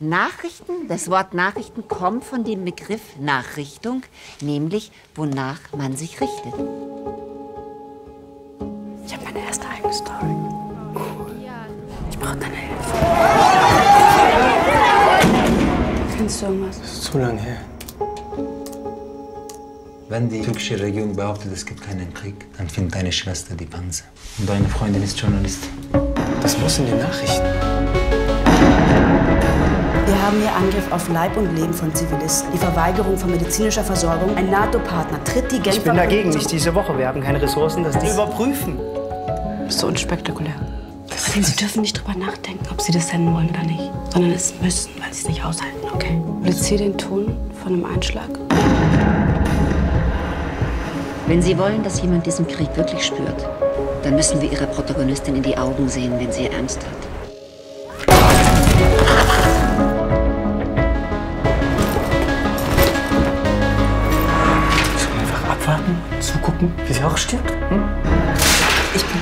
Nachrichten, das Wort Nachrichten kommt von dem Begriff Nachrichtung, nämlich wonach man sich richtet. Ich habe meine erste eigene Story. Ich brauche deine Hilfe. Kennst du irgendwas? Das ist zu lang her. Wenn die türkische Regierung behauptet, es gibt keinen Krieg, dann findet deine Schwester die Panzer. Und deine Freundin ist Journalistin. Das muss in den Nachrichten. Haben hier Angriff auf Leib und Leben von Zivilisten, die Verweigerung von medizinischer Versorgung. Ein NATO-Partner tritt die Genfer... Ich bin dagegen, nicht diese Woche. Wir haben keine Ressourcen, das zu überprüfen. Das ist so unspektakulär. Sie dürfen nicht drüber nachdenken, ob Sie das senden wollen oder nicht, sondern es müssen, weil Sie es nicht aushalten, okay? Platziere den Ton von einem Einschlag. Wenn Sie wollen, dass jemand diesen Krieg wirklich spürt, dann müssen wir Ihrer Protagonistin in die Augen sehen, wenn sie ernst hat. Zugucken, wie sie auch stirbt? Hm? Ich bin